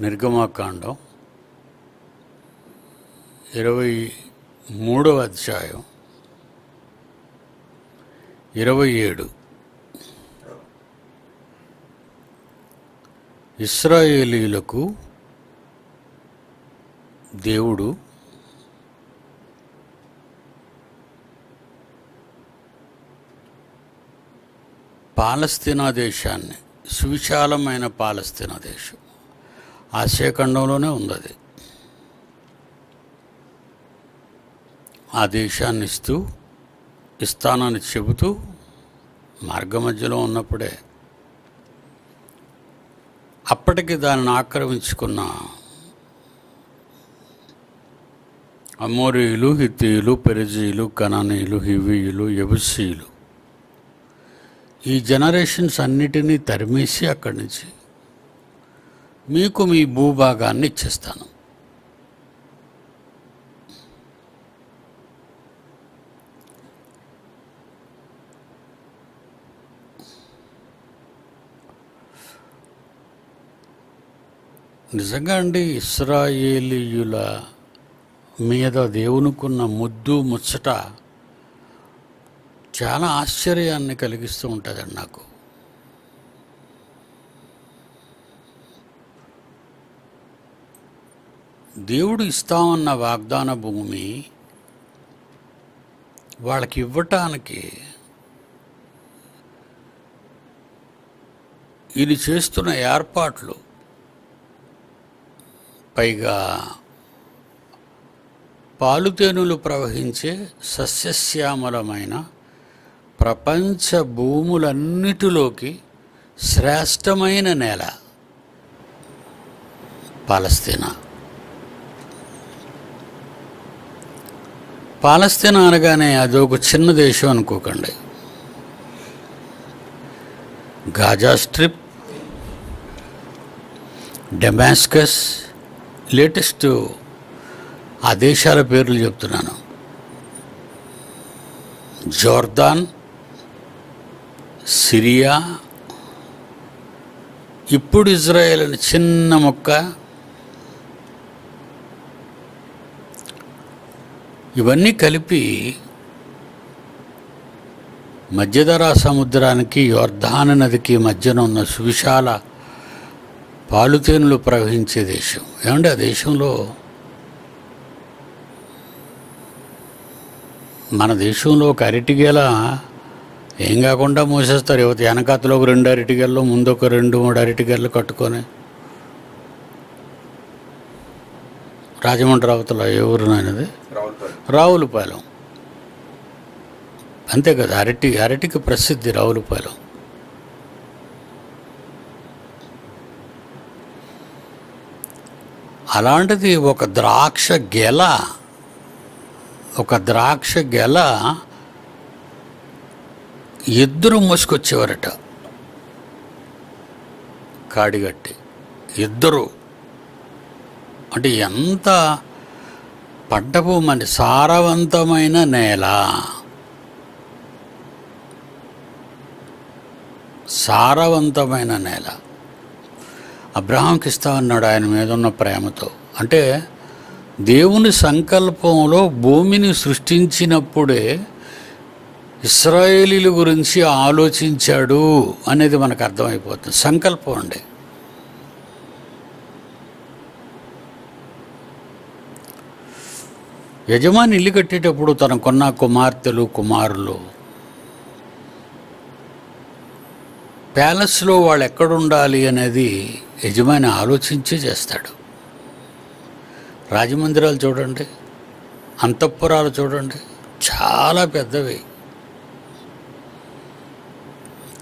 నిర్గమాకాండం ఇరవై మూడవ అధ్యాయం ఇరవై ఏడు. ఇస్రాయేలీలకు దేవుడు పాలస్తీనా దేశాన్ని సువిశాలమైన పాలస్తీనా దేశం. ఆసియాఖండంలోనే ఉంది అది. ఆ దేశాన్ని ఇస్తూ ఇస్తానని చెబుతూ మార్గ మధ్యలో ఉన్నప్పుడే అప్పటికి దానిని ఆక్రమించుకున్న అమోరీయులు హితీయులు పెరిజీయులు కణనీయులు హివీయులు ఎబుసీయులు ఈ జనరేషన్స్ అన్నిటినీ తరిమేసి అక్కడి నుంచి మీకు మీ భూభాగాన్ని ఇచ్చేస్తాను. నిజంగా అండి ఇస్రాయేలీయుల మీద దేవునికున్న ముద్దు ముచ్చట చాలా ఆశ్చర్యాన్ని కలిగిస్తూ ఉంటుందండి నాకు. దేవుడు ఇస్తామన్న వాగ్దాన భూమి వాళ్ళకి ఇవ్వటానికి ఇది చేస్తున్న ఏర్పాట్లు. పైగా పాలుతేనులు ప్రవహించే సస్యశ్యామలమైన ప్రపంచ భూములన్నిటిలోకి శ్రేష్టమైన నేల పాలస్తీనా. పాలస్తీనా అనగానే అదొక చిన్న దేశం అనుకోకండి. గాజా స్ట్రిప్ డెమాస్కస్ లేటెస్ట్ ఆ దేశాల పేర్లు చెప్తున్నాను. జోర్దాన్ సిరియా ఇప్పుడు ఇజ్రాయెల్ అని చిన్న మొక్క ఇవన్నీ కలిపి మధ్యధరా సముద్రానికి యోర్ధాన నదికి మధ్యన ఉన్న సువిశాల పాలుతేనులు ప్రవహించే దేశం. ఏమంటే ఆ దేశంలో మన దేశంలో ఒక అరటిగేల ఏం కాకుండా మూసేస్తారు. యువత వెనకాతలో ఒక రెండు అరటిగేళ్ళు ముందు ఒక రెండు మూడు అరటిగేళ్ళు కట్టుకొని రాజమండ్రి అవతల ఏ ఊరు నాయనది? రావులపాలెం. అంతే కదా అరటి అరటికి ప్రసిద్ధి రావులపాలెం. అలాంటిది ఒక ద్రాక్ష గెల ఒక ద్రాక్ష గెల ఇద్దరు మోసుకొచ్చేవారట. కాడిగట్టి. ఇద్దరు. అంటే ఎంత పంటపు సారవంతమైన నేల. సారవంతమైన నేల. అబ్రహాంకి ఇస్తామన్నాడు ఆయన మీద ఉన్న ప్రేమతో. అంటే దేవుని సంకల్పంలో భూమిని సృష్టించినప్పుడే ఇస్రాయేలీల గురించి ఆలోచించాడు అనేది మనకు అర్థమైపోతుంది. సంకల్పం అండి. యజమాని ఇల్లు కట్టేటప్పుడు తనకున్న కుమార్తెలు కుమారులు. ప్యాలెస్లో వాళ్ళు ఎక్కడుండాలి అనేది యజమాని ఆలోచించి చేస్తాడు. రాజమందిరాలు చూడండి అంతఃపురాలు చూడండి చాలా పెద్దవి.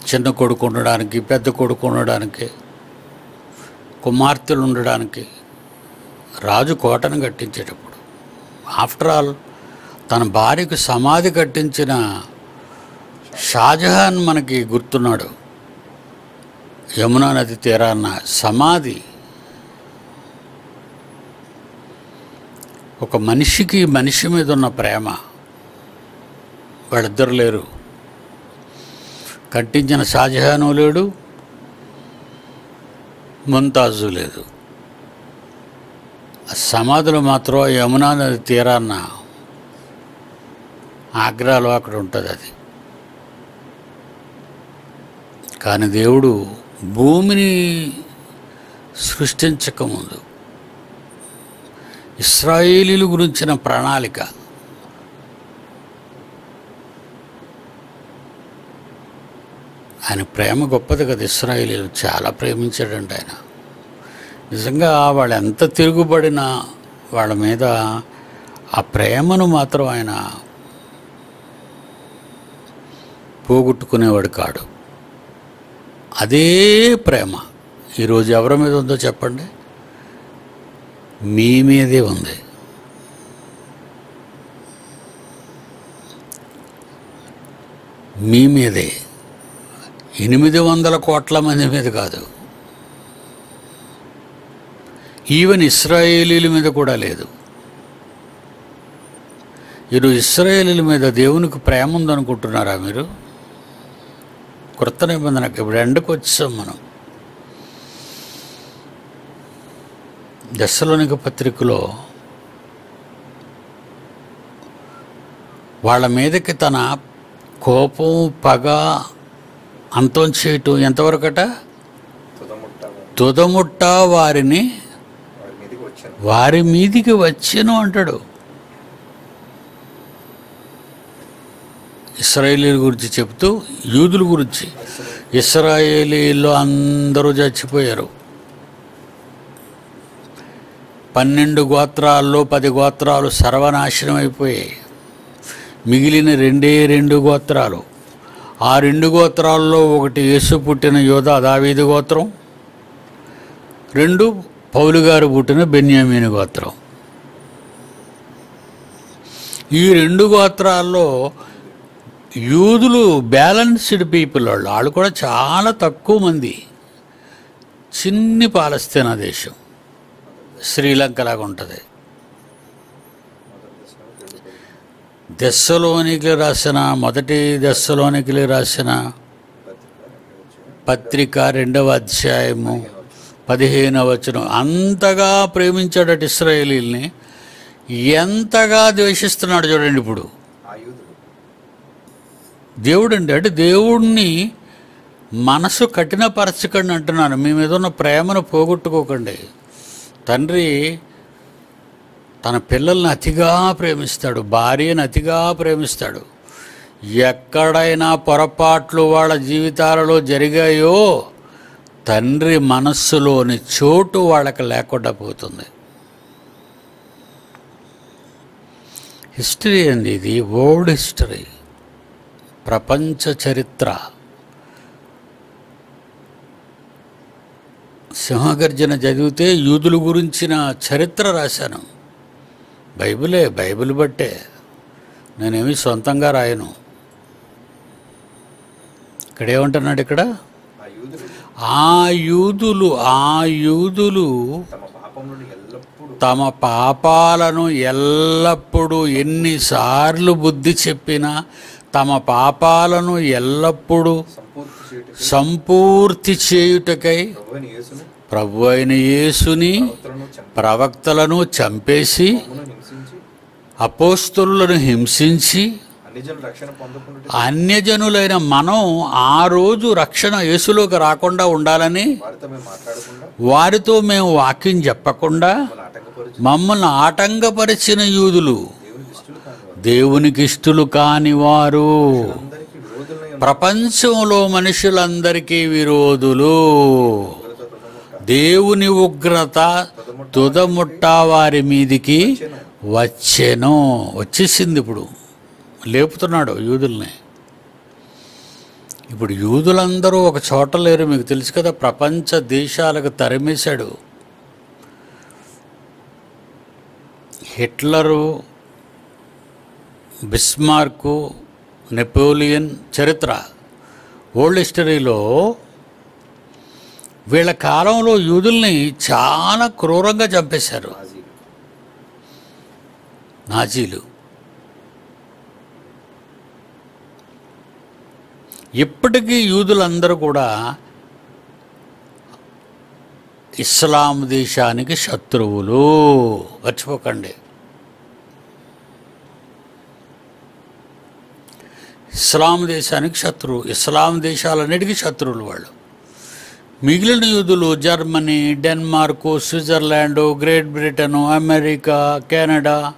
చిన్న కొడుకు ఉండడానికి పెద్ద కొడుకు ఉండడానికి కుమార్తెలు ఉండడానికి రాజు కోటను కట్టించేటప్పుడు ఆఫ్టర్ ఆల్ తన భార్యకు సమాధి కట్టించిన షాజహాన్ మనకి గుర్తున్నాడు. యమునా నది తీరాన్న సమాధి ఒక మనిషికి మనిషి మీద ఉన్న ప్రేమ. వాళ్ళిద్దరు లేరు. కట్టించిన షాజహాను లేడు. ముంతాజు లేదు. సమాధులు మాత్రం యమునా నది తీరాన్న ఆగ్రాలో అక్కడ ఉంటుంది అది. కానీ దేవుడు భూమిని సృష్టించకముందు ఇస్రాయేలీలు గురించిన ప్రణాళిక ఆయన ప్రేమ గొప్పది కదా ఇస్రాయేలీలు. చాలా ప్రేమించాడండి ఆయన. నిజంగా వాళ్ళు ఎంత తిరుగుబడినా వాళ్ళ మీద ఆ ప్రేమను మాత్రం ఆయన పోగొట్టుకునేవాడు కాడు. అదే ప్రేమ. ఈరోజు ఎవరి మీద ఉందో చెప్పండి. మీ మీదే ఉంది. మీ మీదే. ఎనిమిది వందల కోట్ల మంది మీద కాదు. ఈవెన్ ఇస్రాయేలీల మీద కూడా లేదు. ఈరోజు ఇస్రాయేలీల మీద దేవునికి ప్రేమ ఉందనుకుంటున్నారా మీరు? కృత నిబంధనకు ఇప్పుడు ఎండకు వచ్చాం మనం. దశలోనిక పత్రికలో వాళ్ళ మీదకి తన కోపం పగ అంతం చేయటం ఎంతవరకట? తుదముట్ట వారిని వారి మీదికి వచ్చెను అంటాడు. ఇస్రాయేలీల గురించి చెప్తూ యూదుల గురించి. ఇస్రాయేలీలో అందరూ చచ్చిపోయారు. పన్నెండు గోత్రాల్లో పది గోత్రాలు సర్వనాశనం అయిపోయాయి. మిగిలిన రెండే రెండు గోత్రాలు. ఆ రెండు గోత్రాల్లో ఒకటి యేసు పుట్టిన యోధ దావీది గోత్రం. రెండు పౌలు గారు పుట్టిన బెన్యామీని గోత్రం. ఈ రెండు గోత్రాల్లో యూదులు బ్యాలన్స్డ్ పీపుల్ వాళ్ళు. వాళ్ళు కూడా చాలా తక్కువ మంది. చిన్ని పాలస్తీనా దేశం. శ్రీలంక లాగా ఉంటుంది. దశలోనికి రాసిన మొదటి దశలోనికి రాసిన పత్రిక రెండవ అధ్యాయము. పదిహేనవచనం అంతగా ప్రేమించాడట ఇస్రాయేలీల్ని. ఎంతగా ద్వేషిస్తున్నాడు చూడండి ఇప్పుడు. దేవుడు అండి అంటే దేవుడిని మనసు కఠినపరచకండి అంటున్నాను. మీ మీద ఉన్న ప్రేమను పోగొట్టుకోకండి. తండ్రి తన పిల్లల్ని అతిగా ప్రేమిస్తాడు భార్యను అతిగా ప్రేమిస్తాడు. ఎక్కడైనా పొరపాట్లు వాళ్ళ జీవితాలలో జరిగాయో తండ్రి మనస్సులోని చోటు వాళ్ళకి లేకుండా పోతుంది. హిస్టరీ అండి ఇది ఓల్డ్ హిస్టరీ ప్రపంచ చరిత్ర. సింహగర్జన చదివితే యూదుల గురించిన చరిత్ర రాశాను. బైబిలే బైబిల్ బట్టే. నేనేమి సొంతంగా రాయను. ఇక్కడేమంటున్నాడు ఇక్కడ? ఆ యూదులు ఆ యూదులు తమ పాపాలను ఎల్లప్పుడూ ఎన్నిసార్లు బుద్ధి చెప్పినా తమ పాపాలను ఎల్లప్పుడూ సంపూర్తి చేయుటకై ప్రభువైన ప్రభు అయిన యేసుని ప్రవక్తలను చంపేసి అపోస్తులను హింసించి అన్యజనులైన మనం ఆ రోజు రక్షణ యేసులోకి రాకుండా ఉండాలని వారితో మేము వాక్యం చెప్పకుండా మమ్మల్ని ఆటంకపరిచిన యూదులు. దేవునికి ఇష్టలు కాని వారు దేవునికి ఇష్టలు కాని వారు అందరికీ విరోధులై ఉన్న ప్రపంచంలో మనుషులందరికీ విరోధులు. దేవుని ఉగ్రత తుదముట్ట. వారి మీదికి వచ్చెను. వచ్చేసింది ఇప్పుడు. లేపుతున్నాడు యూదుల్ని. ఇప్పుడు యూదులందరూ ఒక చోట లేరు మీకు తెలుసు కదా ప్రపంచ దేశాలకు తరిమేశాడు. హిట్లరు బిస్మార్కు నెపోలియన్ చరిత్ర. ఓల్డ్ హిస్టరీలో వీళ్ళ కాలంలో యూదుల్ని చాలా క్రూరంగా చంపేశారు. నాజీలు. ఇప్పటికీ యూదులందరూ కూడా ఇస్లాం దేశానికి శత్రువులు. మర్చిపోకండి. ఇస్లాం దేశానికి శత్రువు ఇస్లాం దేశాలన్నిటికీ శత్రువులు వాళ్ళు. మిగిలిన యూదులు Germany Denmark Switzerland Great Britain America Canada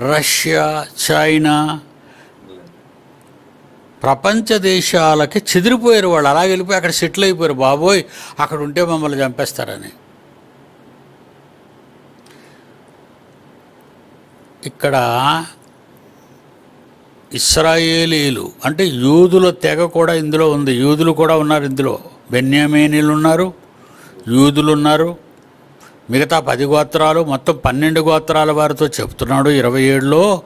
Russia China ప్రపంచ దేశాలకి చెదిరిపోయారు వాళ్ళు. అలా వెళ్ళిపోయి అక్కడ సెటిల్ అయిపోయారు. బాబోయ్ అక్కడ ఉంటే మమ్మల్ని చంపేస్తారని. ఇక్కడ ఇస్రాయేలీలు అంటే యూదుల తెగ కూడా ఇందులో ఉంది. యూదులు కూడా ఉన్నారు ఇందులో. బెన్యామేనీలు ఉన్నారు యూదులు ఉన్నారు. మిగతా పది గోత్రాలు మొత్తం పన్నెండు గోత్రాల వారితో చెప్తున్నాడు ఇరవై ఏడులో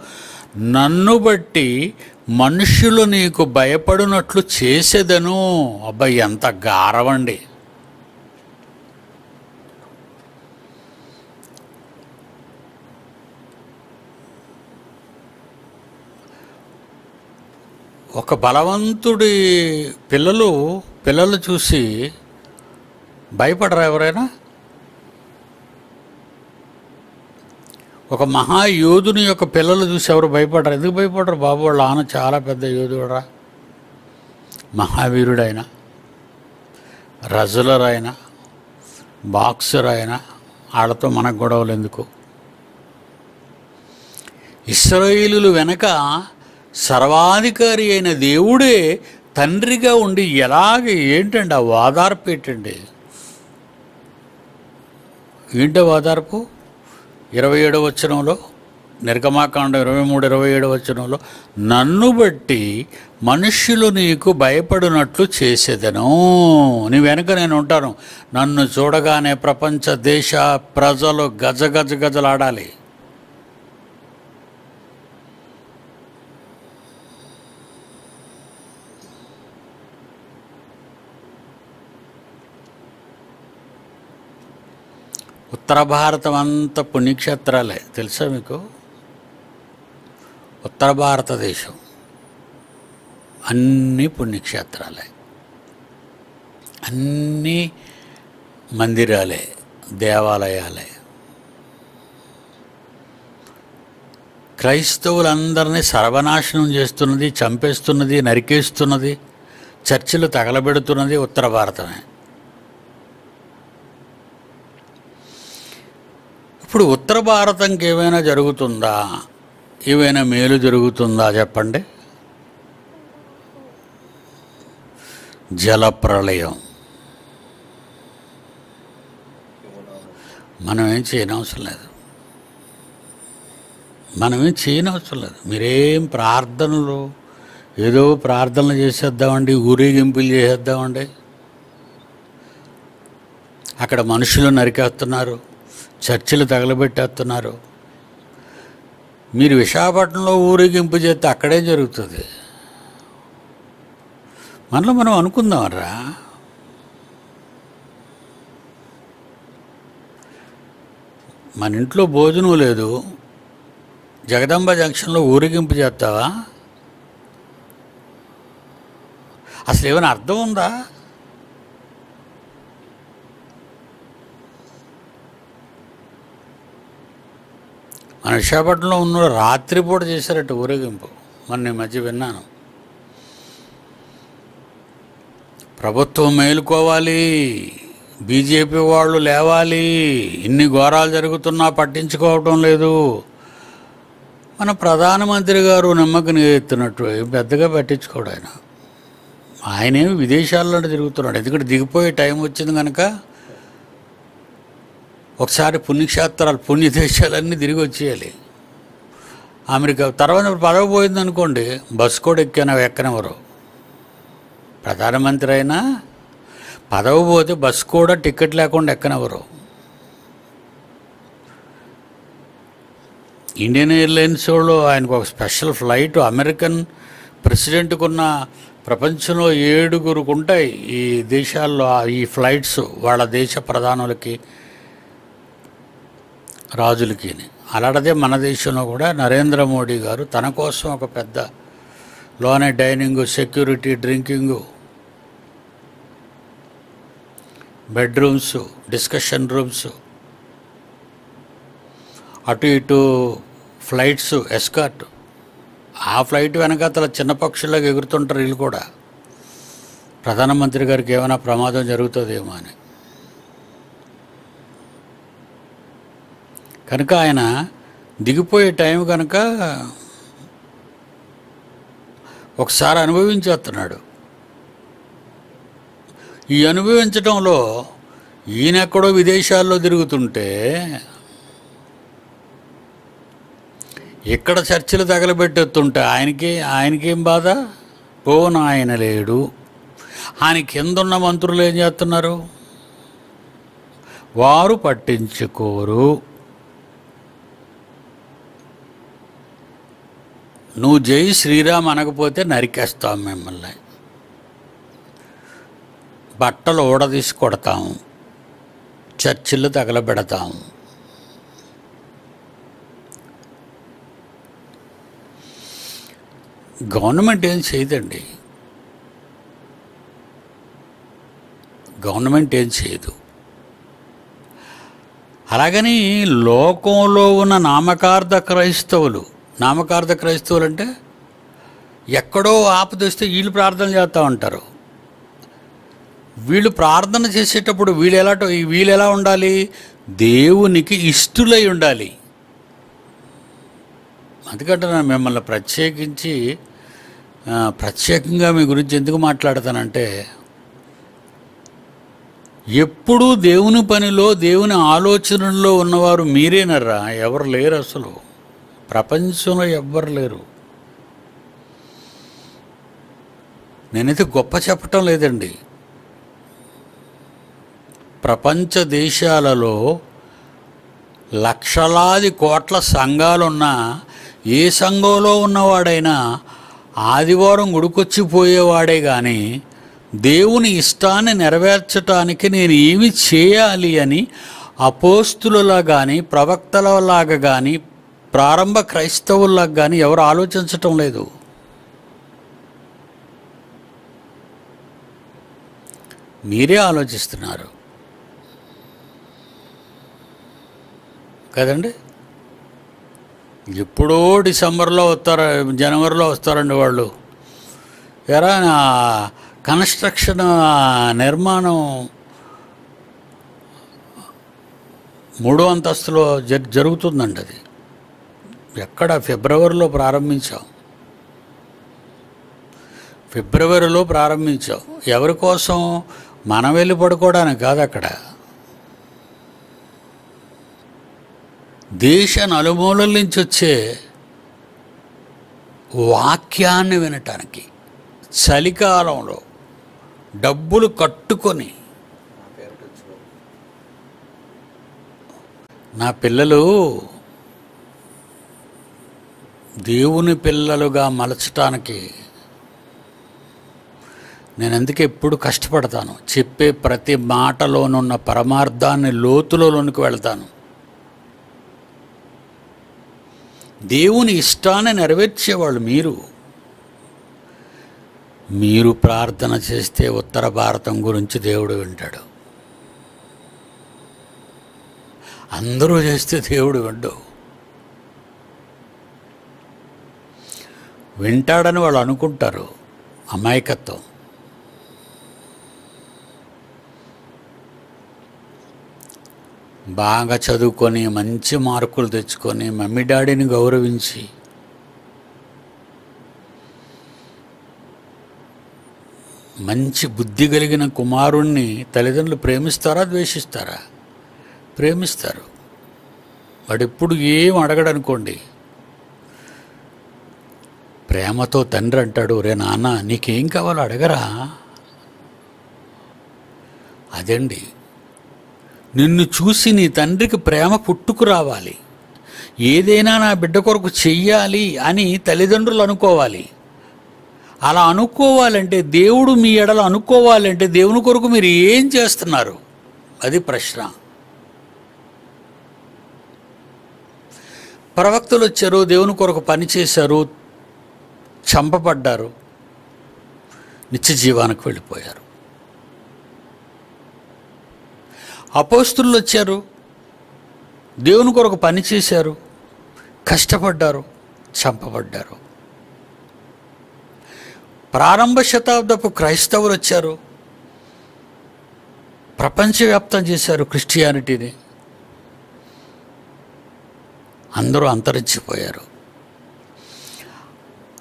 నన్ను బట్టి మనుష్యులు నీకు భయపడినట్లు చేసేదను. అబ్బాయి ఎంత గారవండి. ఒక బలవంతుడి పిల్లలు పిల్లలు చూసి భయపడరా ఎవరైనా? ఒక మహాయోధుని యొక్క పిల్లలు చూసి ఎవరు భయపడరు. ఎందుకు భయపడరు? బాబు వాళ్ళ ఆన చాలా పెద్ద యోధుడురా మహావీరుడైన రజలర్ ఆయన బాక్సర్ ఆయన వాళ్ళతో మనకు గొడవలు ఎందుకు? ఇస్రాయిలు వెనక సర్వాధికారి అయిన దేవుడే తండ్రిగా ఉండి ఎలాగ ఏంటండి ఆ వాదార్పు ఏంటండి? ఏంటో వాదార్పు? ఇరవై ఏడవ వచనంలో నిర్గమాకాండం ఇరవై మూడు ఇరవై ఏడవ వచనంలో నన్ను బట్టి మనుష్యులు నీకు భయపడినట్లు చేసేదను. నీ వెనుక నేను ఉంటాను. నన్ను చూడగానే ప్రపంచ దేశ ప్రజలు గజ గజ గజలాడాలి. ఉత్తర భారతం అంతా పుణ్యక్షేత్రాలే తెలుసా మీకు? ఉత్తర భారతదేశం అన్ని పుణ్యక్షేత్రాలే అన్నీ మందిరాలే దేవాలయాలే. క్రైస్తవులందరినీ సర్వనాశనం చేస్తున్నది చంపేస్తున్నది నరికేస్తున్నది చర్చిలు తగలబెడుతున్నది ఉత్తర భారతమే. ఇప్పుడు ఉత్తర భారతంకి ఏమైనా జరుగుతుందా? ఏమైనా మేలు జరుగుతుందా? చెప్పండి. జలప్రళయం మనం ఏం చేయనవసరం లేదు. మనం ఏం చేయనవసరం లేదు. మీరేం ప్రార్థనలు ఏదో ప్రార్థనలు చేసేద్దామండి ఊరేగింపులు చేసేద్దామండి. అక్కడ మనుషులు నరికేస్తున్నారు. చర్చిలు తగలబెట్టేస్తున్నారు. మీరు విశాఖపట్నంలో ఊరేగింపు చేస్తే అక్కడే జరుగుతుంది. మనలో మనం అనుకుందామరా మన ఇంట్లో భోజనం లేదు. జగదంబ జంక్షన్లో ఊరేగింపు చేస్తావా? అసలు ఏమైనా అర్థం ఉందా? మన విశాఖపట్నంలో ఉన్న రాత్రిపూట చేశారట ఊరేగింపు. మొన్న ఈ మధ్య విన్నాను. ప్రభుత్వం మేలుకోవాలి బీజేపీ వాళ్ళు లేవాలి ఇన్ని ఘోరాలు జరుగుతున్నా పట్టించుకోవటం లేదు. మన ప్రధానమంత్రి గారు నమ్మకం ఎత్తున్నట్టు పెద్దగా పట్టించుకోడు ఆయన. ఆయనేమి విదేశాల్లో తిరుగుతున్నాడు. ఎందుకంటే దిగిపోయే టైం వచ్చింది కనుక ఒకసారి పుణ్యక్షేత్రాలు పుణ్యదేశాలన్నీ తిరిగి వచ్చేయాలి. అమెరికా తర్వాత పదవి పోయింది అనుకోండి బస్సు కూడా ఎక్కాను ఎక్కనెవరు ప్రధానమంత్రి అయినా పదవి పోతే బస్సు కూడా టికెట్ లేకుండా ఎక్కనెవరు ఇండియన్ ఎయిర్లైన్స్ వాళ్ళు ఆయనకు ఒక స్పెషల్ ఫ్లైట్ అమెరికన్ ప్రెసిడెంట్కున్న ప్రపంచంలో ఏడుగురుకుంటాయి ఈ దేశాల్లో ఈ ఫ్లైట్స్ వాళ్ళ దేశ ప్రధానులకి. రాజులకి అలాంటిదే మన దేశంలో కూడా నరేంద్ర మోడీ గారు తన కోసం ఒక పెద్ద లోనే dining security drinking bedrooms discussion rooms అటు ఇటు ఫ్లైట్స్ ఎస్కార్ట్. ఆ ఫ్లైట్ వెనకాతల చిన్న పక్షుల్లాగా ఎగురుతుంటారు వీళ్ళు కూడా. ప్రధానమంత్రి గారికి ఏమైనా ప్రమాదం జరుగుతుందేమో అని. కనుక ఆయన దిగిపోయే టైం కనుక ఒకసారి అనుభవించేస్తున్నాడు. ఈ అనుభవించడంలో ఈయనెక్కడో విదేశాల్లో తిరుగుతుంటే ఇక్కడ చర్చలు తగలబెట్టేస్తుంటే ఆయనకి ఆయనకేం బాధ? పోను ఆయన లేడు. ఆయన కిందున్న మంత్రులు ఏం చేస్తున్నారు? వారు పట్టించుకోరు. నువ్వు జై శ్రీరామ్ అనకపోతే నరికేస్తాం మిమ్మల్ని. బట్టలు ఊడదీసి కొడతాం. చర్చిలు తగలబెడతాం. గవర్నమెంట్ ఏం చేయదండి. గవర్నమెంట్ ఏం చేయదు. అలాగని లోకంలో ఉన్న నామకార్థ క్రైస్తవులు నామకార్థ క్రైస్తవులు అంటే ఎక్కడో ఆపదొస్తే వీళ్ళు ప్రార్థన చేస్తూ ఉంటారు. వీళ్ళు ప్రార్థన చేసేటప్పుడు వీళ్ళు ఎలా వీళ్ళు ఎలా ఉండాలి? దేవునికి ఇష్టులై ఉండాలి. అందుకంటే నేను మిమ్మల్ని ప్రత్యేకించి ప్రత్యేకంగా మీ గురించి ఎందుకు మాట్లాడతానంటే ఎప్పుడూ దేవుని పనిలో దేవుని ఆలోచనల్లో ఉన్నవారు మీరేనర్రా ఎవరు లేరు అసలు ప్రపంచంలో ఎవ్వరు లేరు. నేనైతే గొప్ప చెప్పటం లేదండి. ప్రపంచ దేశాలలో లక్షలాది కోట్ల సంఘాలున్నా ఏ సంఘంలో ఉన్నవాడైనా ఆదివారం ఉడుకొచ్చిపోయేవాడే కానీ దేవుని ఇష్టాన్ని నెరవేర్చటానికి నేను ఏమి చేయాలి అని అపోస్తులలా కానీ ప్రవక్తలలాగా కానీ ప్రారంభ క్రైస్తవుల్లాగా కానీ ఎవరు ఆలోచించటం లేదు. మీరే ఆలోచిస్తున్నారు. కదండి? ఎప్పుడో డిసెంబర్లో వస్తారు జనవరిలో వస్తారండి వాళ్ళు. ఎరా కన్స్ట్రక్షన్ నిర్మాణం మూడో అంతస్తులో జ జరుగుతుందండి అది. ఎక్కడ ఫిబ్రవరిలో ప్రారంభించాం ఫిబ్రవరిలో ప్రారంభించాం ఎవరి కోసం? మనం వెళ్ళి పడుకోవడానికి కాదు అక్కడ. దేశ నలుమూలల నుంచి వచ్చే వాక్యాన్ని వినటానికి చలికాలంలో డబ్బులు కట్టుకొని నా నా పిల్లలు దేవుని పిల్లలుగా మలచటానికి నేను అందుకే ఎప్పుడు కష్టపడతాను? చెప్పే ప్రతి మాటలోనున్న పరమార్థాన్ని లోతులోనికి వెళ్తాను. దేవుని ఇష్టాన్ని నెరవేర్చేవాళ్ళు మీరు. మీరు ప్రార్థన చేస్తే ఉత్తర భారతం గురించి దేవుడు వింటాడు. అందరూ చేస్తే దేవుడు విండు వింటాడని వాళ్ళు అనుకుంటారు. అమాయకత్వం. బాగా చదువుకొని మంచి మార్కులు తెచ్చుకొని మమ్మీ డాడీని గౌరవించి మంచి బుద్ధి కలిగిన కుమారుణ్ణి తల్లిదండ్రులు ప్రేమిస్తారా ద్వేషిస్తారా? ప్రేమిస్తారు. వాడు ఎప్పుడు ఏం అడగడనుకోండి. ప్రేమతో తండ్రి అంటాడు రే నాన్న నీకేం కావాలో అడగరా. అదండి. నిన్ను చూసి నీ తండ్రికి ప్రేమ పుట్టుకు రావాలి ఏదైనా నా బిడ్డ కొరకు చెయ్యాలి అని తల్లిదండ్రులు అనుకోవాలి. అలా అనుకోవాలంటే దేవుడు మీ ఎడల అనుకోవాలంటే దేవుని కొరకు మీరు ఏం చేస్తున్నారు? అది ప్రశ్న. ప్రవక్తలు వచ్చారు దేవుని కొరకు పనిచేశారు చంపబడ్డారు. నిత్య జీవానికి వెళ్ళిపోయారు. అపోస్తులు వచ్చారు. దేవుని కొరకు పని చేశారు. కష్టపడ్డారు. చంపబడ్డారు. ప్రారంభ శతాబ్దపు క్రైస్తవులు వచ్చారు. ప్రపంచవ్యాప్తం చేశారు క్రిస్టియానిటీని. అందరూ అంతరించిపోయారు.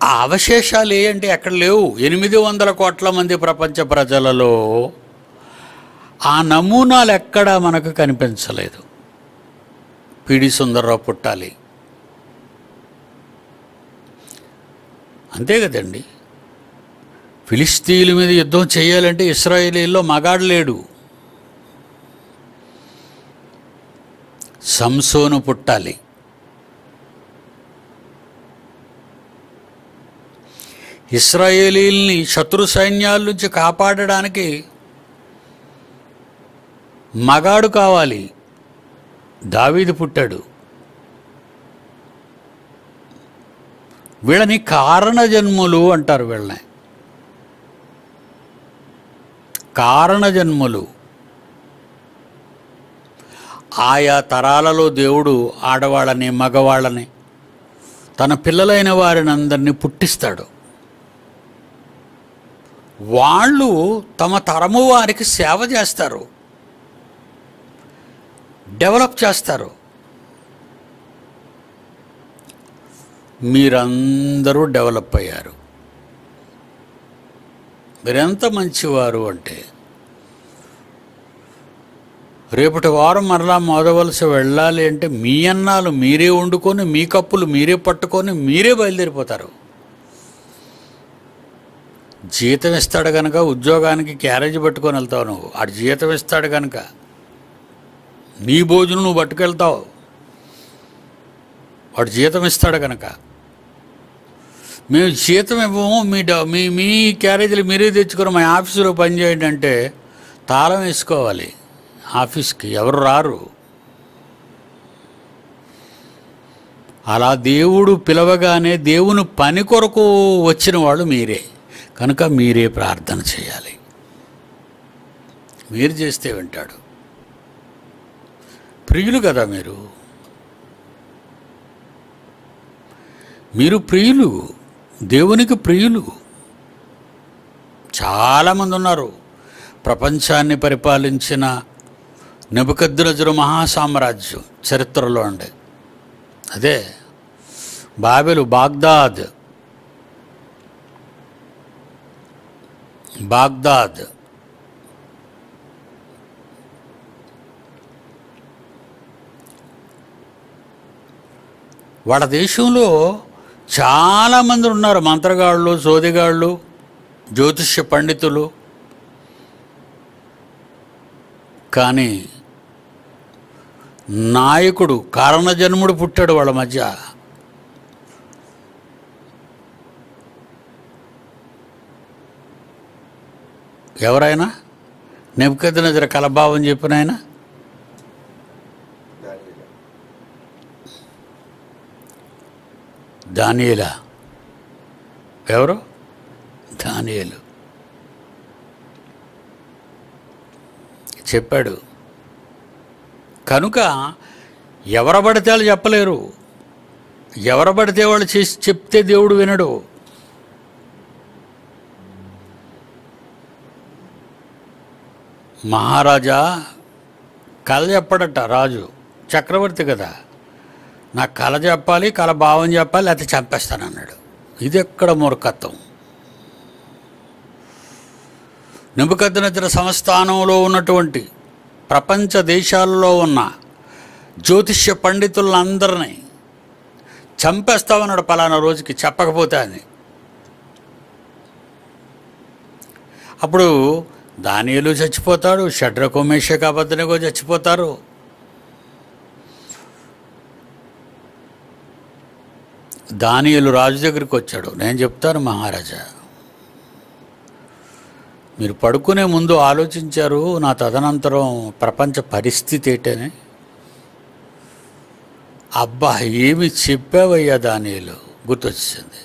ఆ అవశేషాలు ఏంటి ఎక్కడ లేవు. ఎనిమిది వందల కోట్ల మంది ప్రపంచ ప్రజలలో ఆ నమూనాలు ఎక్కడా మనకు కనిపించలేదు. పిడి సుందర్రావు పుట్టాలి. అంతే కదండి. ఫిలిస్తీన్ల మీద యుద్ధం చేయాలంటే ఇస్రాయేలీల్లో మగాడు లేడు. సంసోను పుట్టాలి. ఇస్రాయేలీల్ని శత్రు సైన్యాల నుంచి కాపాడడానికి మగాడు కావాలి. దావీదు పుట్టాడు. వీళ్ళని కారణ జన్ములు అంటారు వీళ్ళని. కారణ జన్ములు ఆయా తరాలలో దేవుడు ఆడవాళ్ళని మగవాళ్ళని తన పిల్లలైన వారిని అందరినీ పుట్టిస్తాడు. వాళ్ళు తమ తరము వారికి సేవ చేస్తారు. డెవలప్ చేస్తారు. మీరందరూ డెవలప్ అయ్యారు. మీరెంత మంచివారు అంటే రేపటి వారం మరలా మోదవలసి వెళ్ళాలి అంటే మీ అన్నాలు మీరే వండుకొని మీ కప్పులు మీరే పట్టుకొని మీరే బయలుదేరిపోతారు. జీతం ఇస్తాడు కనుక ఉద్యోగానికి క్యారేజ్ పట్టుకొని వెళ్తావు నువ్వు. ఆడు జీతం ఇస్తాడు కనుక నీ భోజనం నువ్వు పట్టుకెళ్తావు. వాడు జీతం ఇస్తాడు కనుక మేము జీతం ఇవ్వము మీ మీ మీ క్యారేజీలు మీరే తెచ్చుకుని మా ఆఫీసులో పనిచేయండి అంటే తాళం వేసుకోవాలి. ఆఫీస్కి ఎవరు రారు. అలా దేవుడు పిలవగానే దేవుని పని కొరకు వచ్చిన వాళ్ళు మీరే. కనుక మీరే ప్రార్థన చేయాలి. మీరు చేస్తే వింటాడు. ప్రియులు కదా మీరు. మీరు ప్రియులు దేవునికి ప్రియులు. చాలామంది ఉన్నారు. ప్రపంచాన్ని పరిపాలించిన నెబుకద్రజుడు మహాసామ్రాజ్యం చరిత్రలో ఉండే అదే బాబెలు బాగ్దాద్ బాగ్దాద్. వాళ్ళ దేశంలో చాలామంది ఉన్నారు మంత్రగాళ్ళు సోదిగాళ్ళు జ్యోతిష్య పండితులు. కానీ నాయకుడు కారణజన్ముడు పుట్టాడు వాళ్ళ మధ్య. ఎవరైనా? నెప్పుకెత్తిన కలభావం చెప్పిన ఆయన? దానియలా. ఎవరు? దానియలు. చెప్పాడు. కనుక ఎవరబడితే వాళ్ళు చెప్పలేరు. ఎవరబడితే వాళ్ళు చేసి చెప్తే దేవుడు వినడు. మహారాజా కళ చెప్పడట రాజు చక్రవర్తి కదా. నాకు కళ చెప్పాలి కళ భావం చెప్పాలి లేకపోతే చంపేస్తానన్నాడు. ఇది ఎక్కడ మూర్ఖత్వం? నిబుకద్నెజర సంస్థానంలో ఉన్నటువంటి ప్రపంచ దేశాల్లో ఉన్న జ్యోతిష్య పండితులందరినీ చంపేస్తామన్నాడు పలానా రోజుకి చెప్పకపోతే అని. అప్పుడు దానియులు చచ్చిపోతాడు షడ్రకోమేషక అబద్ధనిగో చచ్చిపోతారు. దానియులు రాజు దగ్గరికి వచ్చాడు. నేను చెప్తాను మహారాజా. మీరు పడుకునే ముందు ఆలోచించారు నా తదనంతరం ప్రపంచ పరిస్థితి ఏంటని? అబ్బా ఏమి చెప్పావయ్యా దానియులు? గుర్తొచ్చింది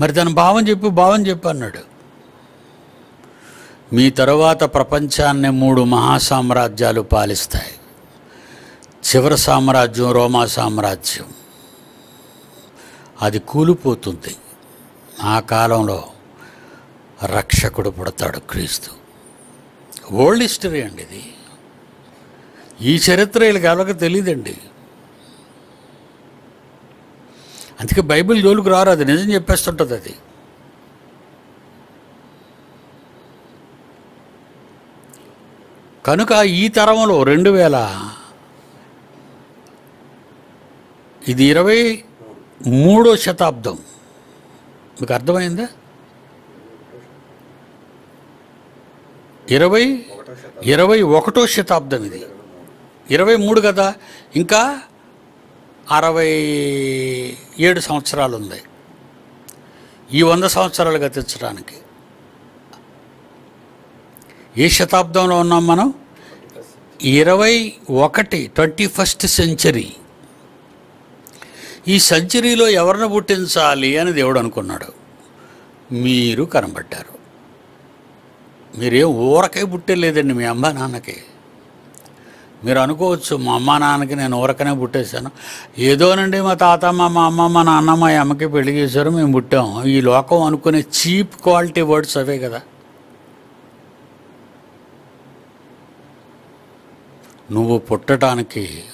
మరి తన భావం చెప్పి భావం చెప్పు అన్నాడు. మీ తరువాత ప్రపంచాన్ని మూడు మహాసామ్రాజ్యాలు పాలిస్తాయి. చివరి సామ్రాజ్యం రోమా సామ్రాజ్యం. అది కూలిపోతుంది. ఆ కాలంలో రక్షకుడు పుడతాడు క్రీస్తు. ఓల్డ్ హిస్టరీ అండి ఇది. ఈ చరిత్ర వీళ్ళకి ఎవరికి తెలియదండి అందుకే బైబిల్ జోలికి రారు అది నిజం చెప్పేస్తుంటుంది అది. కనుక ఈ తరంలో రెండు వేల. ఇది ఇరవై మూడో శతాబ్దం. మీకు అర్థమైందా? ఇరవై ఇరవై ఒకటో శతాబ్దం ఇది. ఇరవై మూడు కదా? ఇంకా అరవై ఏడు సంవత్సరాలు ఉంది. ఈ వంద సంవత్సరాలు గతించడానికి ఏ శతాబ్దంలో ఉన్నాం మనం? ఇరవై ఒకటి ట్వంటీ ఫస్ట్ సెంచరీ. ఈ సెంచరీలో ఎవరిని పుట్టించాలి అని దేవుడు అనుకున్నాడు. మీరు కనబడ్డారు. మీరేం ఊరకే పుట్టలేదండి మీ అమ్మ నాన్నకి. మీరు అనుకోవచ్చు మా అమ్మ నాన్నకి నేను ఊరకనే పుట్టేశాను. ఏదోనండి మా తాత మా మా అమ్మ మా నాన్న మా అమ్మకి పెళ్ళి చేశారు మేము పుట్టాం. ఈ లోకం అనుకునే చీప్ క్వాలిటీ వర్డ్స్ అవే కదా. నువ్వు పుట్టడానికి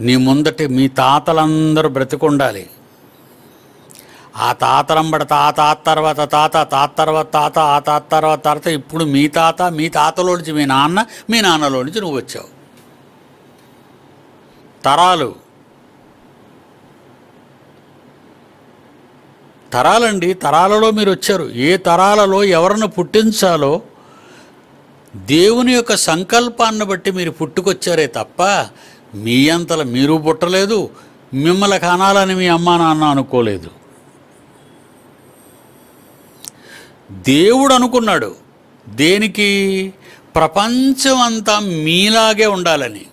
నీ ముందటి మీ తాతలందరూ బ్రతికుండాలి. ఆ తాతలంబడ తాత ఆ తర్వాత తాత తాత తర్వాత తాత ఆ తాత తర్వాత తాత ఇప్పుడు మీ తాత మీ తాతలో నుంచి మీ నాన్న మీ నాన్నలో నుంచి నువ్వు వచ్చావు. తరాలు. తరాలండి తరాలలో మీరు వచ్చారు. ఏ తరాలలో ఎవరిని పుట్టించాలో దేవుని యొక్క సంకల్పాన్ని బట్టి మీరు పుట్టుకొచ్చారే తప్ప మీ అంతల మీరు పుట్టలేదు మిమ్మల్ని కనాలని మీ అమ్మా నాన్న అనుకోలేదు. దేవుడు అనుకున్నాడు దేనికి? ప్రపంచం అంతా మీలాగే ఉండాలని.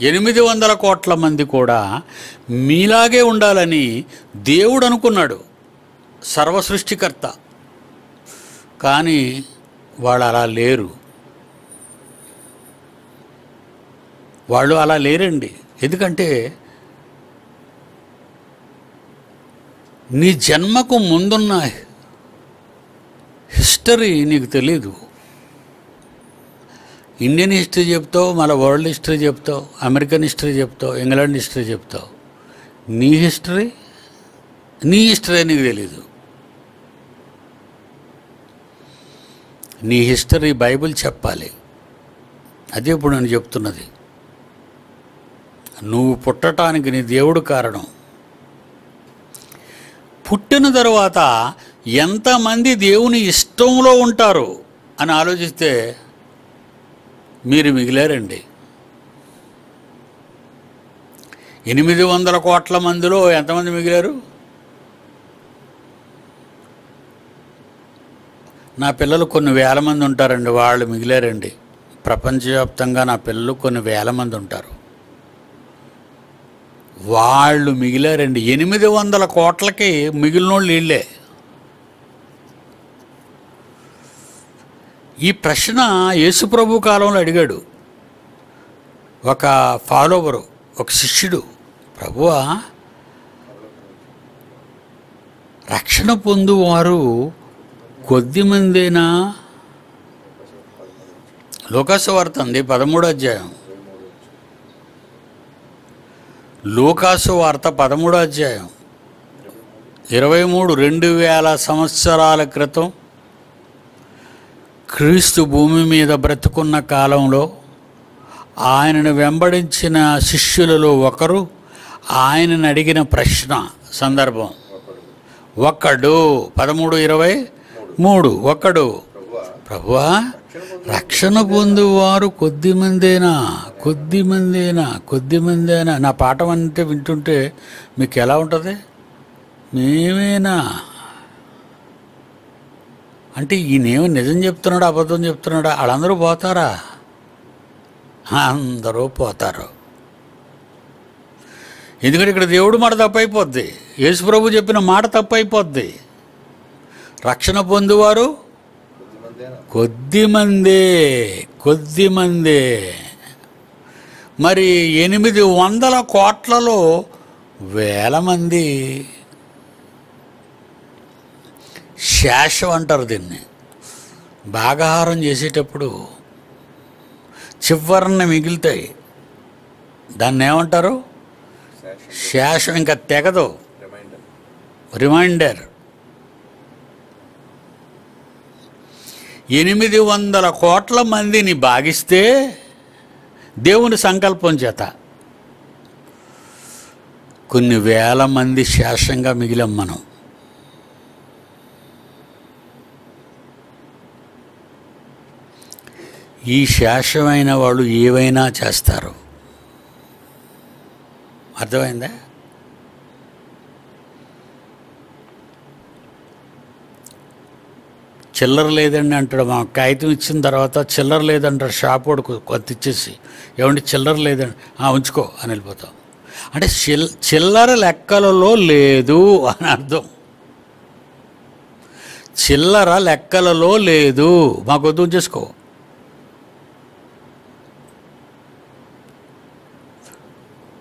ఎనిమిది వందల కోట్ల మంది కూడా మీలాగే ఉండాలని దేవుడు అనుకున్నాడు సర్వసృష్టికర్త. కానీ వాళ్ళు అలా లేరు. వాళ్ళు అలా లేరండి. ఎందుకంటే నీ జన్మకు ముందున్న హిస్టరీ నీకు తెలీదు. ఇండియన్ హిస్టరీ చెప్తావు మళ్ళీ వరల్డ్ హిస్టరీ చెప్తావు అమెరికన్ హిస్టరీ చెప్తావు ఇంగ్లాండ్ హిస్టరీ చెప్తావు. నీ హిస్టరీ నీ హిస్టరీ నీకు తెలీదు. నీ హిస్టరీ బైబిల్ చెప్పాలి. అదే ఇప్పుడు నేను చెప్తున్నది. నువ్వు పుట్టటానికి నీ దేవుడు కారణం. పుట్టిన తర్వాత ఎంతమంది దేవుని ఇష్టంలో ఉంటారు అని ఆలోచిస్తే మీరు మిగిలారండి. ఎనిమిది వందల కోట్ల మందిలో ఎంతమంది మిగిలారు? నా పిల్లలు కొన్ని వేల మంది ఉంటారండి వాళ్ళు మిగిలారండి. ప్రపంచవ్యాప్తంగా నా పిల్లలు కొన్ని వేల మంది ఉంటారు. వాళ్ళు మిగిలారండి. ఎనిమిది వందల కోట్లకి మిగిలినోళ్ళు వీళ్ళే. ఈ ప్రశ్న యేసుప్రభు కాలంలో అడిగాడు. ఒక ఫాలోవరు ఒక శిష్యుడు ప్రభువా రక్షణ పొందువారు కొద్దిమందేనా లోకాసువార్త అండి పదమూడో అధ్యాయం. లోకాసువార్త పదమూడో అధ్యాయం. ఇరవై మూడు రెండు వేల సంవత్సరాల క్రితం క్రీస్తు భూమి మీద బ్రతుకున్న కాలంలో ఆయనను వెంబడించిన శిష్యులలో ఒకరు ఆయనను అడిగిన ప్రశ్న సందర్భం. ఒక్కడు పదమూడు ఇరవై మూడు ఒక్కడు. ప్రభువా రక్షణ పొందువారు కొద్ది మందేనా కొద్ది మందేనా కొద్ది మందేనా నా పాఠం అంటే వింటుంటే మీకు ఎలా ఉంటుంది? మేమేనా? అంటే ఈయనేమో నిజం చెప్తున్నాడా అబద్ధం చెప్తున్నాడా? వాళ్ళందరూ పోతారా? అందరూ పోతారు. ఎందుకంటే ఇక్కడ దేవుడు మాట తప్పైపోద్ది. యేసు ప్రభు చెప్పిన మాట తప్పైపోద్ది. రక్షణ పొందువారు? కొద్దేనా కొద్ది మందే కొద్ది మందే మరి ఎనిమిది వందల కోట్లలో వేల మంది శేషం అంటారు దీన్ని. భాగాహారం చేసేటప్పుడు చివరన మిగులుతాయి. దాన్ని ఏమంటారు? శేషం ఇంకా తెగదు. రిమైండర్. ఎనిమిది వందల కోట్ల మందిని భాగిస్తే దేవుని సంకల్పం చేత. కొన్ని వేల మంది శేషంగా మిగిలాం మనం. ఈ శేషమైన వాళ్ళు ఏవైనా చేస్తారు. అర్థమైందా? చిల్లర లేదండి అంటాడు మా కాగితం ఇచ్చిన తర్వాత చిల్లర లేదంటాడు షాప్ వాడు కొత్త ఇచ్చేసి ఏమంటే చిల్లర లేదండి? ఉంచుకో అని వెళ్ళిపోతాం. అంటే చిల్ చిల్లర లెక్కలలో లేదు అని అర్థం. చిల్లర లెక్కలలో లేదు. మాకు వద్దు ఉంచేసుకో.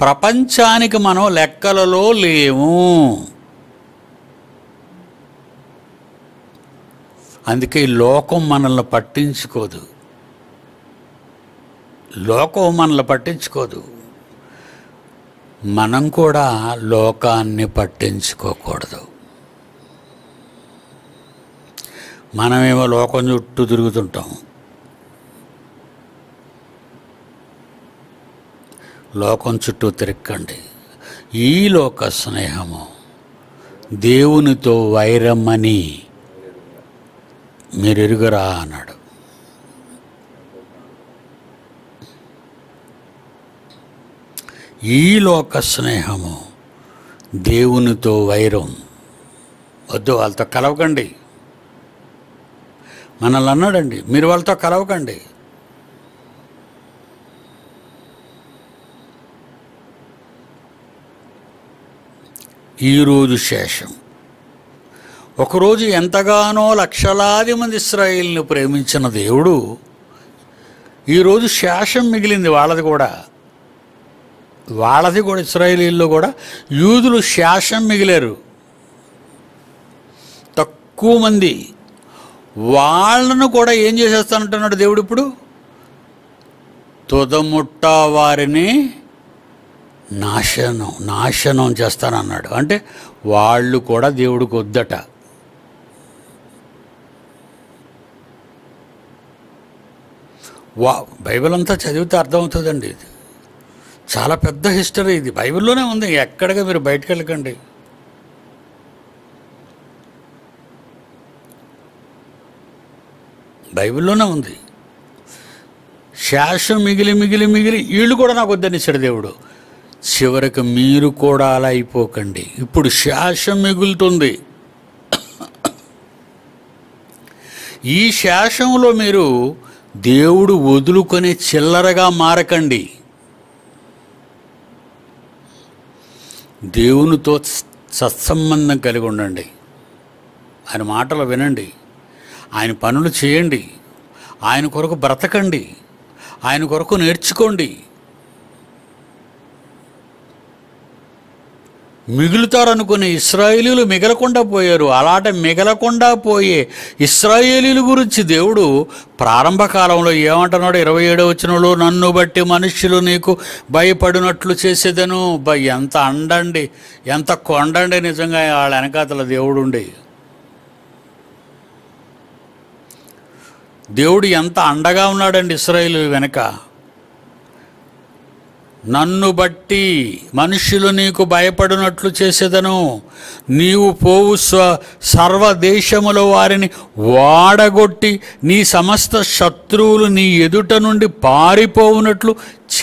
ప్రపంచానికి మనం లెక్కలలో లేము. అందుకే లోకం మనల్ని పట్టించుకోదు. లోకం మనల్ని పట్టించుకోదు. మనం కూడా లోకాన్ని పట్టించుకోకూడదు. మనమేమో లోకం చుట్టూ తిరుగుతుంటాం. లోకం చుట్టూ తిరక్కండి ఈ లోక స్నేహము దేవునితో వైరమ్మని మీరు ఎరుగురా అన్నాడు. ఈ లోక స్నేహము దేవునితో వైరం. వద్దు వాళ్ళతో కలవకండి. మనల్ని అన్నాడండి మీరు వాళ్ళతో కలవకండి. ఈరోజు శేషం. ఒకరోజు ఎంతగానో లక్షలాది మంది ఇస్రాయిల్ని ప్రేమించిన దేవుడు ఈరోజు శేషం మిగిలింది వాళ్ళది కూడా. వాళ్ళది కూడా ఇస్రాయేలీల్లో కూడా యూదులు శేషం మిగిలారు. తక్కువ మంది. వాళ్ళను కూడా ఏం చేసేస్తానంటున్నాడు దేవుడు ఇప్పుడు? తుదముట్ట వారిని నాశనం నాశనం చేస్తానన్నాడు. అంటే వాళ్ళు కూడా దేవుడికి వద్దట. వా బైబిల్ అంతా చదివితే అర్థమవుతుందండి ఇది. చాలా పెద్ద హిస్టరీ ఇది. బైబిల్లోనే ఉంది. ఎక్కడికి మీరు బయటకు వెళ్ళకండి బైబిల్లోనే ఉంది. శాశ్వం మిగిలి మిగిలి మిగిలి వీళ్ళు కూడా నాకు వద్దనిచ్చాడు దేవుడు. చివరికి మీరు కూడా అలా అయిపోకండి. ఇప్పుడు శాశ్వం మిగులుతుంది. ఈ శాసంలో మీరు దేవుడు వదులుకొని చిల్లరగా మారకండి. దేవునితో సత్సంబంధం కలిగి ఉండండి. ఆయన మాటలు వినండి. ఆయన పనులు చేయండి. ఆయన కొరకు బ్రతకండి. ఆయన కొరకు నేర్చుకోండి. మిగులుతారనుకునే ఇస్రాయేలీలు మిగలకుండా పోయారు. అలాట మిగలకుండా పోయే ఇస్రాయేలీల గురించి దేవుడు ప్రారంభ కాలంలో ఏమంటున్నాడు? ఇరవై ఏడవ వచనంలో నన్ను బట్టి మనుషులు నీకు భయపడినట్లు చేసేదను. బ ఎంత అండండి ఎంత కొండండి నిజంగా వాళ్ళ వెనకాతల దేవుడుండి. దేవుడు ఎంత అండగా ఉన్నాడండి ఇస్రాయేలు వెనక? నన్ను బట్టి మనుషులు నీకు భయపడినట్లు చేసేదను. నీవు పోవు స్వ సర్వదేశముల వారిని వాడగొట్టి నీ సమస్త శత్రువులు నీ ఎదుట నుండి పారిపోవునట్లు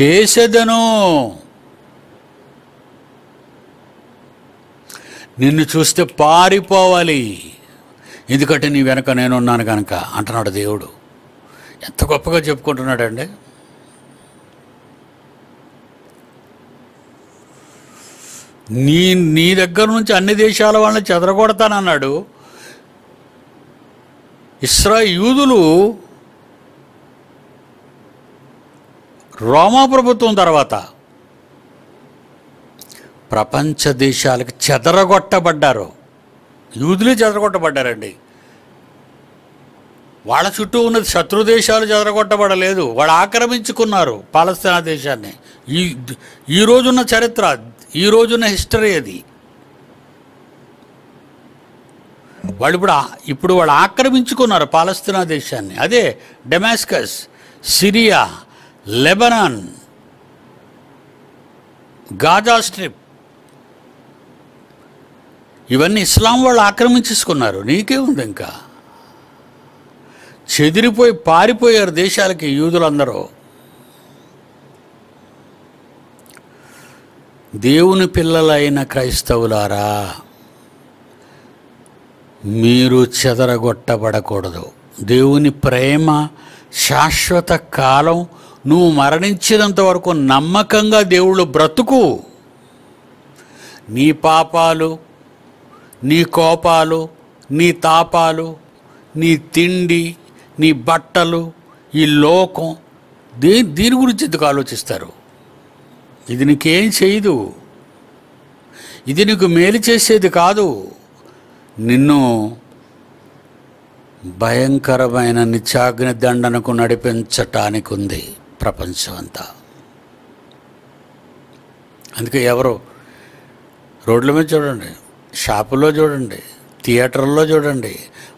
చేసేదను. నిన్ను చూస్తే పారిపోవాలి. ఎందుకంటే నీ వెనక నేనున్నాను కనుక అంటున్నాడు దేవుడు. ఎంత గొప్పగా చెప్పుకుంటున్నాడండి? నీ నీ దగ్గర నుంచి అన్ని దేశాల వాళ్ళని చెదరగొడతానన్నాడు. ఇస్రా యూదులు రోమా ప్రభుత్వం తర్వాత ప్రపంచ దేశాలకు చెదరగొట్టబడ్డారు. యూదులే చెదరగొట్టబడ్డారండి. వాళ్ళ చుట్టూ ఉన్నది శత్రు దేశాలు చెదరగొట్టబడలేదు. వాళ్ళు ఆక్రమించుకున్నారు పాలస్తీనా దేశాన్ని. ఈ ఈ రోజున్న చరిత్ర ఈ రోజున హిస్టరీ అది. వాళ్ళు ఇప్పుడు ఇప్పుడు వాళ్ళు ఆక్రమించుకున్నారు పాలస్తీనా దేశాన్ని. అదే Damascus Syria Lebanon Gaza Strip. ఇవన్నీ ఇస్లాం వాళ్ళు ఆక్రమించేసుకున్నారు. నీకే ఉంది ఇంకా. చెదిరిపోయి పారిపోయారు దేశాలకి యూదులందరూ. దేవుని పిల్లలైన క్రైస్తవులారా మీరు చెదరగొట్టబడకూడదు. దేవుని ప్రేమ శాశ్వత కాలం నువ్వు మరణించినంత వరకు నమ్మకంగా దేవుళ్ళు బ్రతుకు. నీ పాపాలు నీ కోపాలు నీ తాపాలు నీ తిండి నీ బట్టలు ఈ లోకం దీ దీని గురించి ఎందుకు ఆలోచిస్తారు? ఇది నీకేం చేయదు. ఇది నీకు మేలు చేసేది కాదు. నిన్ను భయంకరమైన నిత్యాగ్ని దండనకు నడిపించటానికి ఉంది ప్రపంచం అంతా అందుకే ఎవరు రోడ్ల మీద చూడండి షాపుల్లో చూడండి థియేటర్లో చూడండి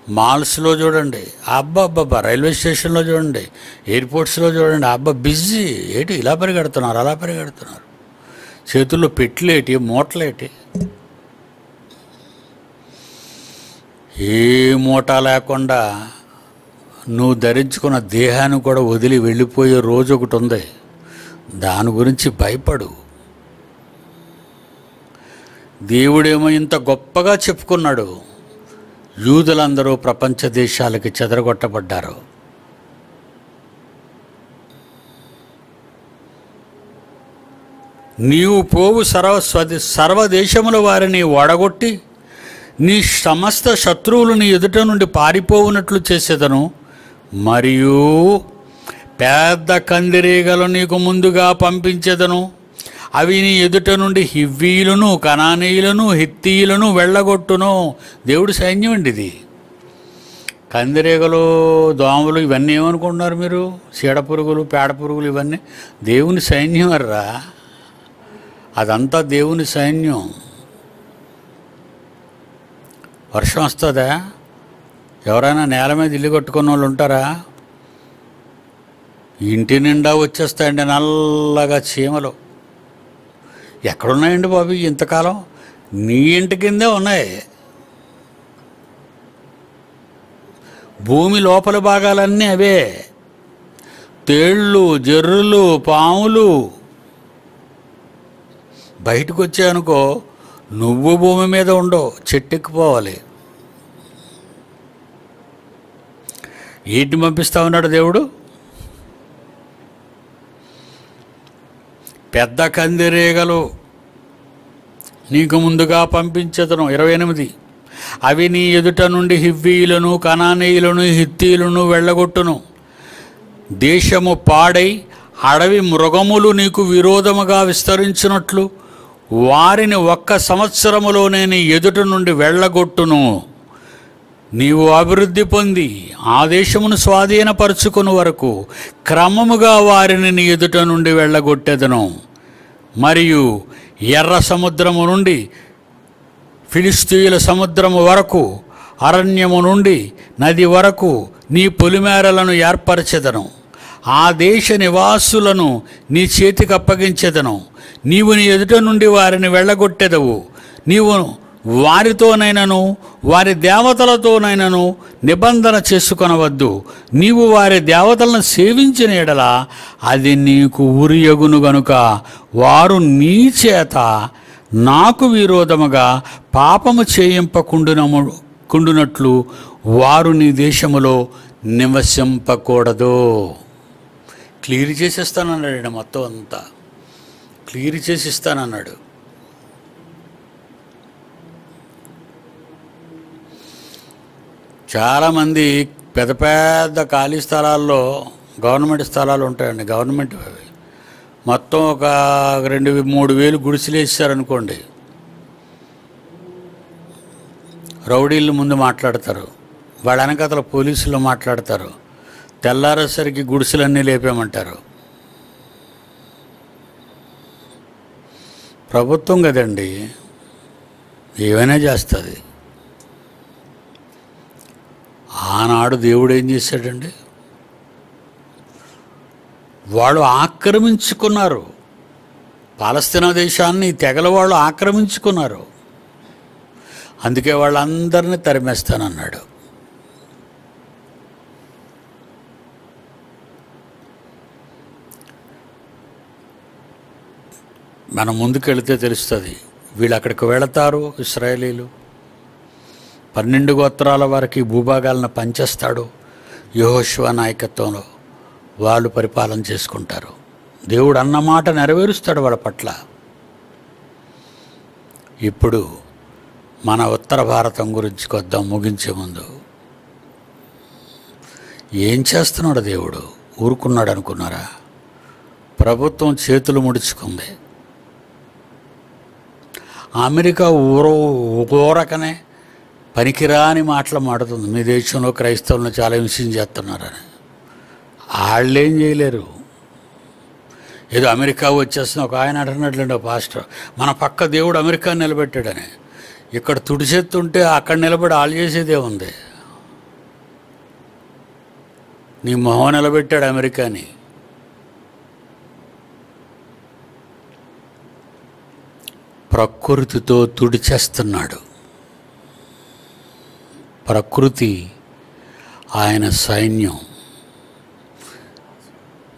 మాల్స్లో చూడండి. అబ్బా అబ్బా రైల్వే స్టేషన్లో చూడండి. ఎయిర్పోర్ట్స్లో చూడండి. అబ్బా బిజీ. ఏటి ఇలా పరిగెడుతున్నారు అలా పరిగెడుతున్నారు? చేతుల్లో పెట్లేటి మూటలేటి? ఏ మూట లేకుండా నువ్వు ధరించుకున్న దేహాన్ని కూడా వదిలి వెళ్ళిపోయే రోజు ఒకటి ఉంది. దాని గురించి భయపడు. దేవుడేమో ఇంత గొప్పగా చెప్పుకున్నాడు. యూదులందరూ ప్రపంచ దేశాలకి చెదరగొట్టబడ్డారు. నీవు పోవు సర్వ స్వది సర్వదేశముల వారిని వడగొట్టి నీ సమస్త శత్రువులు నీ ఎదుట నుండి పారిపోవునట్లు చేసేదను. మరియు పెద్ద కందిరీగలు నీకు ముందుగా పంపించేదను. అవి నీ ఎదుట నుండి హివ్వీయులను కనానీయులను హిత్తీయులను వెళ్ళగొట్టును. దేవుడి సైన్యం అండి ఇది. కందిరీగలు దోమలు ఇవన్నీ ఏమనుకుంటున్నారు మీరు? చీడ పురుగులు పేడ పురుగులు ఇవన్నీ? దేవుని సైన్యం అర్రా. అదంతా దేవుని సైన్యం. వర్షం వస్తుందా? ఎవరైనా నేల మీద ఇల్లు కట్టుకున్న వాళ్ళు ఉంటారా? ఇంటి నిండా వచ్చేస్తాయండి నల్లగా చీమలు. ఎక్కడున్నాయండి బాబు ఇంతకాలం? నీ ఇంటి కిందే ఉన్నాయి. భూమి లోపల భాగాలన్నీ అవే. తేళ్ళు జర్రులు పాములు. బయటకు వచ్చాయనుకో నువ్వు భూమి మీద ఉండవు చెట్టెక్కిపోవాలి. ఏంటి పంపిస్తా ఉన్నాడు దేవుడు? పెద్ద కందిరీగలు నీకు ముందుగా పంపించదను. ఇరవై ఎనిమిది. అవి నీ ఎదుట నుండి హివ్వీయులను కనానీయులను హిత్తీయులను వెళ్ళగొట్టును. దేశము పాడై అడవి మృగములు నీకు విరోధముగా విస్తరించినట్లు వారిని ఒక్క సంవత్సరములోనే నీ ఎదుట నుండి వెళ్ళగొట్టును. నీవు అభివృద్ధి పొంది ఆ దేశమును స్వాధీనపరుచుకుని వరకు క్రమముగా వారిని నీ ఎదుట నుండి వెళ్ళగొట్టెదను. మరియు ఎర్ర సముద్రము నుండి ఫిలిస్తీయుల సముద్రము వరకు అరణ్యము నుండి నది వరకు నీ పొలిమేరలను ఏర్పరచెదను. ఆ దేశ నివాసులను నీ చేతికి అప్పగించెదను. నీవు నీ ఎదుట నుండి వారిని వెళ్ళగొట్టెదవు. నీవు వారితోనైనను వారి దేవతలతోనైనను నిబంధన చేసుకొనవద్దు. నీవు వారి దేవతలను సేవించిన ఎడల అది నీకు ఉరియగును గనుక వారు నీ చేత నాకు విరోధముగా పాపము చేయింపకుండునము కుండునట్లు వారు నీ దేశములో నివసింపకూడదు. క్లియర్ చేసేస్తానన్నాడు మొత్తం అంతా. క్లియర్ చేసిస్తానన్నాడు. చాలామంది పెద్ద పెద్ద ఖాళీ స్థలాల్లో గవర్నమెంట్ స్థలాలు ఉంటాయండి గవర్నమెంట్ అవి. మొత్తం ఒక రెండు మూడు వేలు గుడిసెలు వేసారనుకోండి రౌడీళ్ళు ముందు మాట్లాడతారు వాళ్ళ వెనకతల పోలీసులు మాట్లాడతారు తెల్లారేసరికి గుడిసెలన్నీ లేపేమంటారు ప్రభుత్వం కదండి ఏమైనా చేస్తుంది. ఆనాడు దేవుడు ఏం చేశాడండి? వాళ్ళు ఆక్రమించుకున్నారు. పాలస్తీనా దేశాన్ని తెగల వాళ్ళు ఆక్రమించుకున్నారు. అందుకే వాళ్ళందరినీ తరిమేస్తానన్నాడు. మనం ముందుకెళితే తెలుస్తుంది వీళ్ళు అక్కడికి వెళతారు ఇస్రాయేలీలు. పన్నెండు గోత్రాల వారికి భూభాగాలను పంచేస్తాడు యహోశివ నాయకత్వంలో. వాళ్ళు పరిపాలన చేసుకుంటారు. దేవుడు అన్నమాట నెరవేరుస్తాడు వాళ్ళ పట్ల. ఇప్పుడు మన ఉత్తర భారతం గురించి కొద్దాం ముగించే ముందు. ఏం చేస్తున్నాడు దేవుడు? ఊరుకున్నాడు అనుకున్నారా? ప్రభుత్వం చేతులు ముడుచుకుంది. అమెరికా ఊరో ఊరకనే పనికిరాని మాటలు మాడుతుంది. మీ దేశంలో క్రైస్తవులను చాలా హింస చేస్తున్నారని. వాళ్ళేం చేయలేరు. ఏదో అమెరికా వచ్చేస్తున్న ఒక ఆయన అంటున్నట్లండి ఒక పాస్టర్. మన పక్క దేవుడు అమెరికా నిలబెట్టాడని. ఇక్కడ తుడిచెత్తుంటే అక్కడ నిలబడి ఆళ్ళు చేసేదే ఉంది. నీ మొహం నిలబెట్టాడు అమెరికాని. ప్రకృతితో తుడిచేస్తున్నాడు ప్రకృతి ఆయన సైన్యం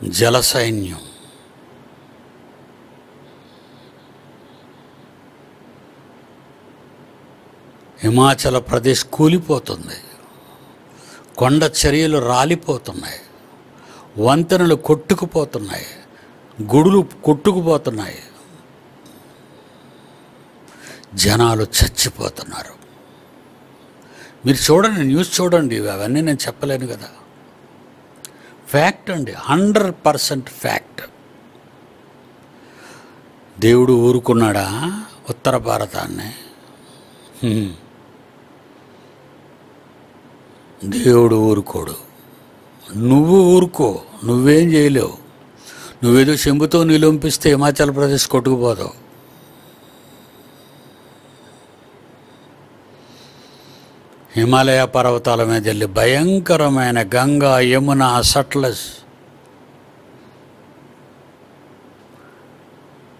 జల సైన్యం. హిమాచల ప్రదేశ్ కూలిపోతుంది. కొండ చర్యలు రాలిపోతున్నాయి. వంతెనలు కొట్టుకుపోతున్నాయి. గుడులు కొట్టుకుపోతున్నాయి. జనాలు చచ్చిపోతున్నారు. మీరు చూడండి న్యూస్ చూడండి అవన్నీ నేను చెప్పలేను కదా. ఫ్యాక్ట్ అండి హండ్రెడ్ పర్సెంట్ ఫ్యాక్ట్. దేవుడు ఊరుకున్నాడా ఉత్తర భారతాన్ని? దేవుడు ఊరుకోడు. నువ్వు ఊరుకో నువ్వేం చేయలేవు. నువ్వేదో చెంబుతో నిలంపిస్తే హిమాచల్ ప్రదేశ్ కొట్టుకుపోతావు. హిమాలయ పర్వతాల మీద వెళ్ళి భయంకరమైన గంగా యమున సట్లస్.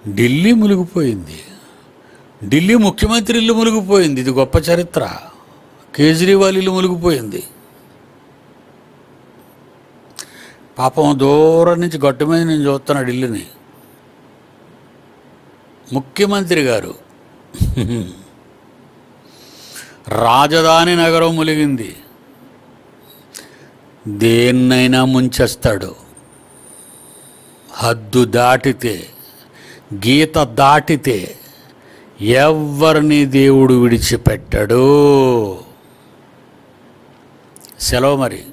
ఢిల్లీ మునిగిపోయింది. ఢిల్లీ ముఖ్యమంత్రి ఇల్లు మునిగిపోయింది. ఇది గొప్ప చరిత్ర. కేజ్రీవాల్ ఇల్లు మునిగిపోయింది. పాపం దూరం నుంచి గట్టు మీద నేను చూస్తున్నా ఢిల్లీని. ముఖ్యమంత్రి గారు. రాజధాని నగరం ములిగింది. దేన్నైనా ముంచేస్తాడు. హద్దు దాటితే గీత దాటితే ఎవరిని దేవుడు విడిచిపెట్టడు. సెలవు మరి.